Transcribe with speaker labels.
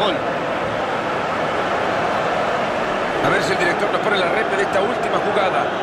Speaker 1: a.
Speaker 2: A ver si el director nos pone la red de esta última jugada.